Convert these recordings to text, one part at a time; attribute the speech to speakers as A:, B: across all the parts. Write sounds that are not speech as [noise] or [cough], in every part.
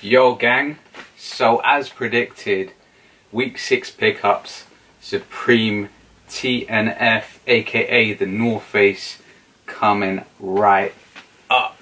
A: Yo gang, so as predicted, week 6 pickups, Supreme TNF aka the North Face coming right up.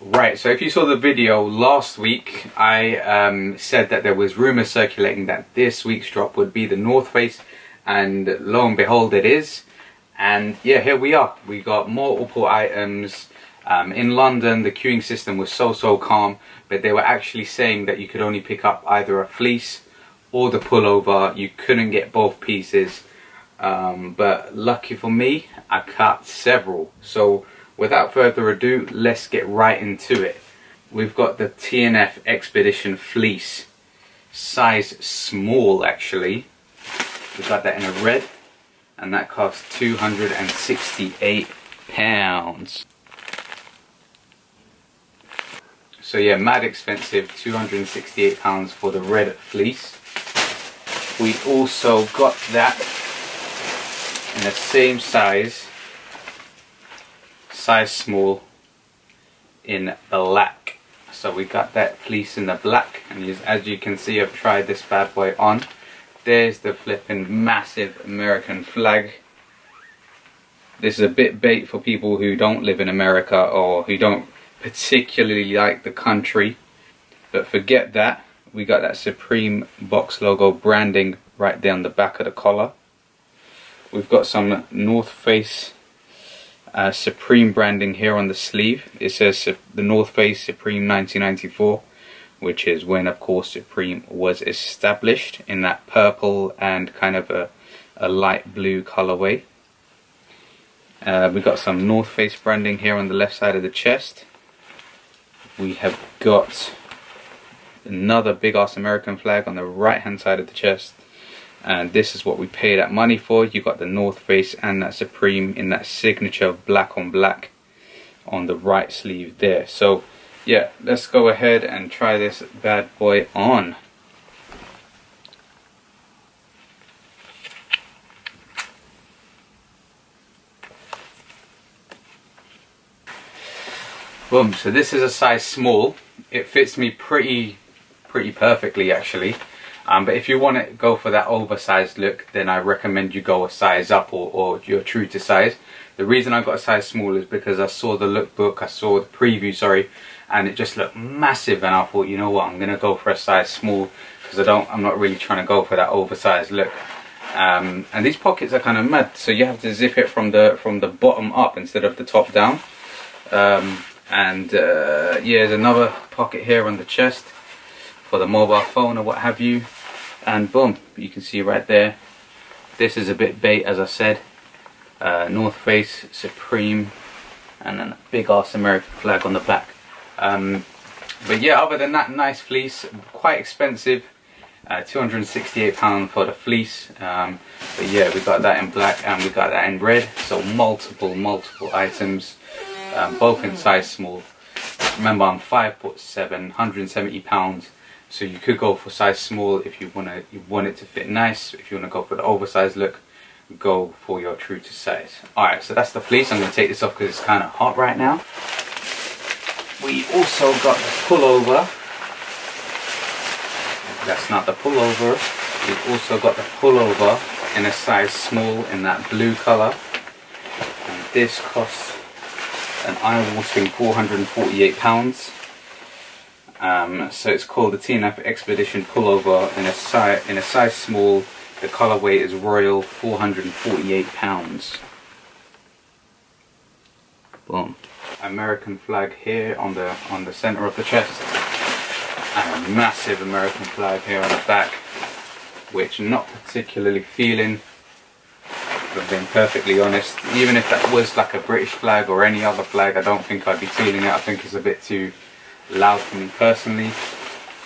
A: Right, so if you saw the video last week, I um, said that there was rumours circulating that this week's drop would be the North Face, and lo and behold it is. And yeah, here we are. We got multiple items. Um, in London, the queuing system was so, so calm, but they were actually saying that you could only pick up either a fleece or the pullover. You couldn't get both pieces. Um, but lucky for me, I cut several. So without further ado, let's get right into it. We've got the TNF Expedition Fleece, size small actually. We've got that in a red and that cost 268 pounds. So yeah, mad expensive, 268 pounds for the red fleece. We also got that in the same size, size small, in black. So we got that fleece in the black, and as you can see, I've tried this bad boy on. There's the flipping massive American flag. This is a bit bait for people who don't live in America or who don't particularly like the country. But forget that. We got that Supreme box logo branding right on the back of the collar. We've got some North Face uh, Supreme branding here on the sleeve. It says the North Face Supreme 1994 which is when of course Supreme was established in that purple and kind of a, a light blue colorway. Uh, we got some North Face branding here on the left side of the chest. We have got another big ass American flag on the right hand side of the chest and this is what we pay that money for. You got the North Face and that Supreme in that signature black on black on the right sleeve there. So yeah, let's go ahead and try this bad boy on. Boom, so this is a size small. It fits me pretty, pretty perfectly actually. Um, but if you want to go for that oversized look, then I recommend you go a size up or, or you're true to size. The reason I got a size small is because I saw the lookbook, I saw the preview, sorry, and it just looked massive and I thought you know what? I'm gonna go for a size small because I don't I'm not really trying to go for that oversized look. Um, and these pockets are kind of mad so you have to zip it from the from the bottom up instead of the top down. Um, and uh, yeah there's another pocket here on the chest for the mobile phone or what have you. And boom you can see right there this is a bit bait as I said. Uh, North Face Supreme and then a big ass American flag on the back um, but yeah, other than that, nice fleece, quite expensive. Uh, 268 pound for the fleece. Um, but yeah we got that in black and we got that in red. So multiple multiple items. Um, both in size small. Remember I'm five foot seven 170 pounds. So you could go for size small if you want to you want it to fit nice. If you want to go for the oversized look go for your true to size. Alright so that's the fleece. I'm going to take this off because it's kind of hot right now we also got the pullover. That's not the pullover. We've also got the pullover in a size small in that blue color. And this costs an eye-watering 448 pounds. Um, so it's called the TNF Expedition Pullover in a size in a size small. The colorway is Royal, 448 pounds. Boom. American flag here on the on the center of the chest. And a massive American flag here on the back which not particularly feeling if being perfectly honest. Even if that was like a British flag or any other flag I don't think I'd be feeling it. I think it's a bit too loud for me personally.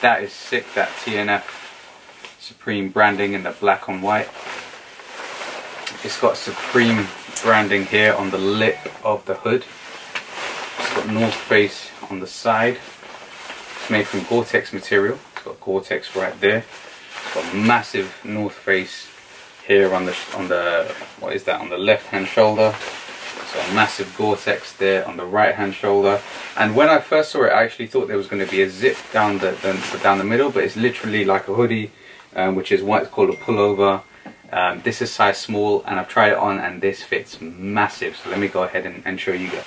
A: That is sick that TNF Supreme branding in the black and white. It's got Supreme branding here on the lip of the hood North Face on the side. It's made from Gore-Tex material. It's got Gore-Tex right there. It's got massive North Face here on the on the what is that on the left hand shoulder. So a massive Gore-Tex there on the right hand shoulder. And when I first saw it, I actually thought there was going to be a zip down the, the down the middle, but it's literally like a hoodie, um, which is why it's called a pullover. Um, this is size small, and I've tried it on, and this fits massive. So let me go ahead and, and show you guys.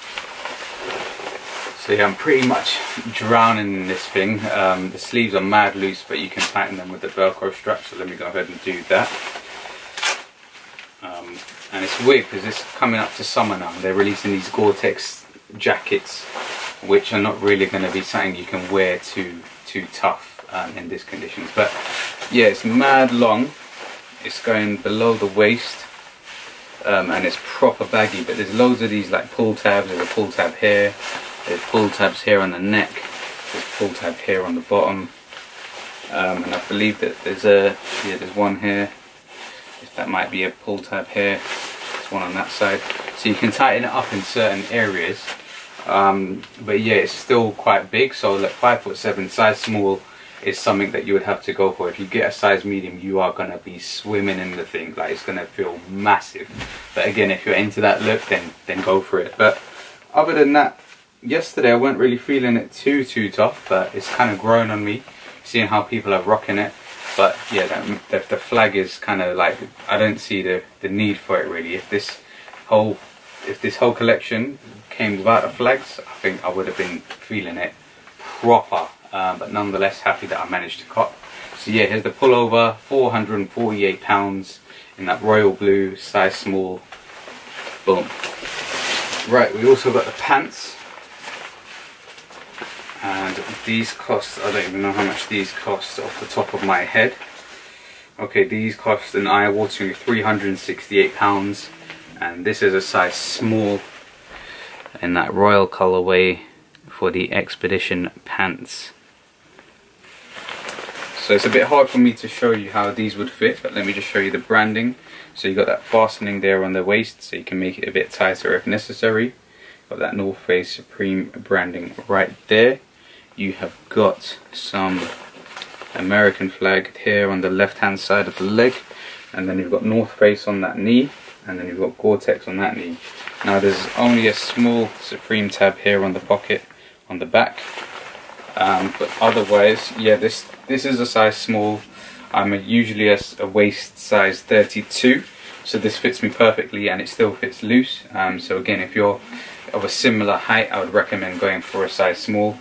A: So yeah, I'm pretty much drowning in this thing. Um, the sleeves are mad loose, but you can tighten them with the Velcro strap. So let me go ahead and do that. Um, and it's weird because it's coming up to summer now. They're releasing these Gore-Tex jackets, which are not really going to be something you can wear too too tough um, in these conditions. But yeah, it's mad long. It's going below the waist. Um, and it's proper baggy but there's loads of these like pull tabs there's a pull tab here there's pull tabs here on the neck there's pull tab here on the bottom. Um, and I believe that there's a yeah there's one here. If that might be a pull tab here there's one on that side. So you can tighten it up in certain areas. Um, but yeah it's still quite big. So like five foot seven size small is something that you would have to go for. If you get a size medium you are going to be swimming in the thing. Like it's going to feel massive. But again if you're into that look then then go for it. But other than that yesterday I weren't really feeling it too too tough but it's kind of grown on me seeing how people are rocking it. But yeah the, the flag is kind of like I don't see the the need for it really. If this whole if this whole collection came without the flags I think I would have been feeling it proper. Um, but nonetheless happy that I managed to cut so yeah here's the pullover 448 pounds in that royal blue size small. Boom. Right we also got the pants and these cost I don't even know how much these cost off the top of my head. Okay these cost an eye-watering 368 pounds. And this is a size small in that royal colorway for the expedition pants. So it's a bit hard for me to show you how these would fit but let me just show you the branding. So you got that fastening there on the waist so you can make it a bit tighter if necessary. Got that North Face Supreme branding right there you have got some American flag here on the left hand side of the leg and then you've got North Face on that knee and then you've got Gore-Tex on that knee. Now there's only a small Supreme tab here on the pocket on the back um, but otherwise yeah this this is a size small. I'm a, usually a, a, waist size 32 so this fits me perfectly and it still fits loose. Um, so again if you're of a similar height I would recommend going for a size small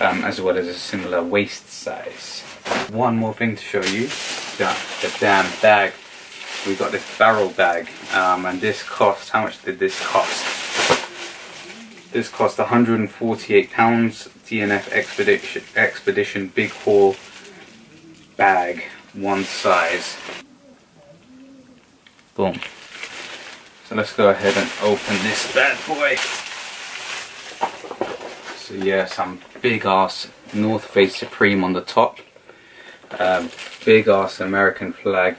A: um, as well as a similar waist size. One more thing to show you, the, the damn bag. We got this barrel bag um, and this cost, how much did this cost? This cost 148 pounds, TNF Expedition, Expedition Big Haul bag, one size. Boom. So let's go ahead and open this bad boy. So yeah, some big ass North Face Supreme on the top. Um, big ass American flag.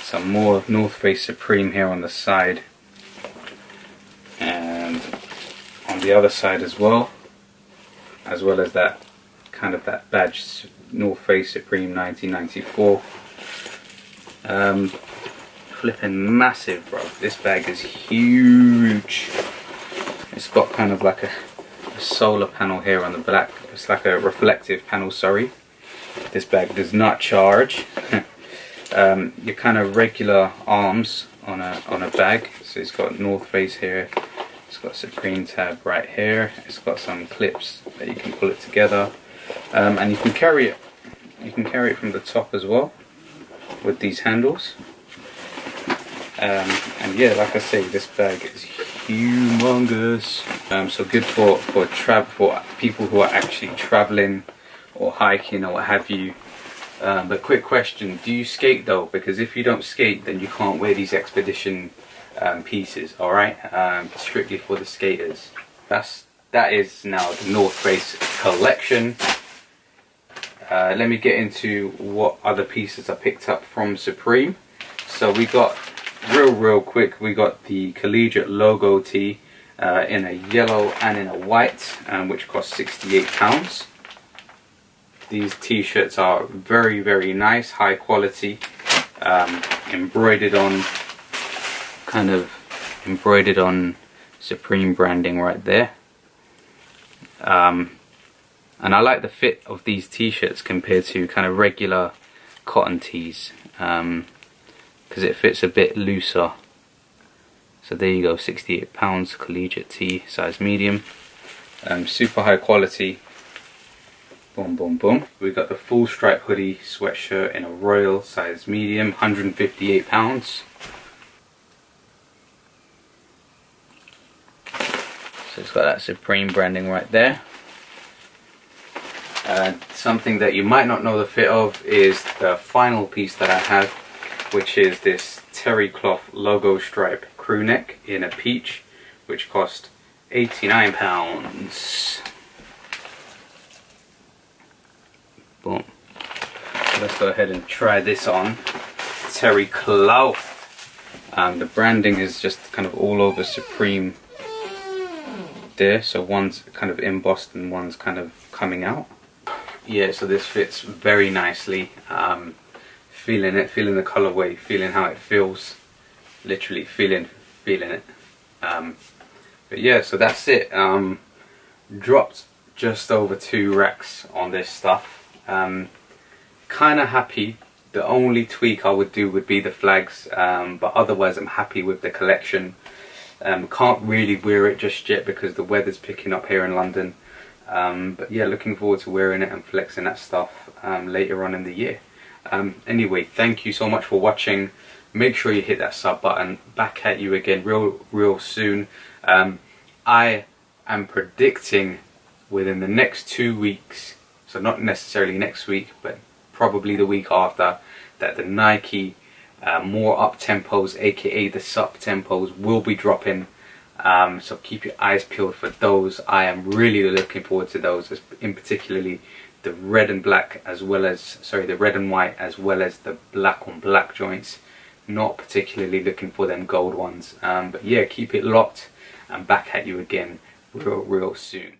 A: Some more North Face Supreme here on the side. And on the other side as well. As well as that kind of that badge North Face Supreme 1994. Um, flipping massive bro. This bag is huge. It's got kind of like a solar panel here on the back. It's like a reflective panel, sorry. This bag does not charge. [laughs] um, your kind of regular arms on a, on a bag. So it's got North Face here. It's got Supreme tab right here. It's got some clips that you can pull it together. Um, and you can carry it. You can carry it from the top as well with these handles. Um, and yeah, like I say, this bag is humongous. Um, so good for for travel for people who are actually traveling or hiking or what have you. Um, but quick question: Do you skate though? Because if you don't skate, then you can't wear these expedition um, pieces. All right, um, strictly for the skaters. That's that is now the North Face collection. Uh, let me get into what other pieces I picked up from Supreme. So we got real real quick we got the collegiate logo tee uh, in a yellow and in a white um, which cost 68 pounds these t-shirts are very very nice high quality um, embroidered on kind of embroidered on Supreme branding right there. Um, and I like the fit of these t-shirts compared to kind of regular cotton tees because it fits a bit looser. So there you go 68 pounds collegiate tee size medium. Um, super high quality. Boom boom boom. We've got the full stripe hoodie sweatshirt in a royal size medium 158 pounds. So it's got that supreme branding right there. Uh, something that you might not know the fit of is the final piece that I have which is this terry cloth logo stripe crew neck in a peach which cost 89 pounds. Boom. Let's go ahead and try this on. Terry cloth um, the branding is just kind of all over supreme there so one's kind of embossed and one's kind of coming out. Yeah so this fits very nicely. Um, feeling it feeling the colorway feeling how it feels literally feeling feeling it. Um, but yeah so that's it. Um, dropped just over two racks on this stuff. Um, kind of happy. The only tweak I would do would be the flags um, but otherwise I'm happy with the collection. Um, can't really wear it just yet because the weather's picking up here in London. Um, but yeah, looking forward to wearing it and flexing that stuff later on in the year. Um, anyway, thank you so much for watching. Make sure you hit that sub button. Back at you again real, real soon. Um, I am predicting within the next two weeks, so not necessarily next week, but probably the week after, that the Nike uh, more up tempos, aka the sub tempos, will be dropping um, so keep your eyes peeled for those. I am really looking forward to those, in particularly the red and black as well as, sorry, the red and white as well as the black on black joints. Not particularly looking for them gold ones. Um, but yeah, keep it locked and back at you again real, real soon.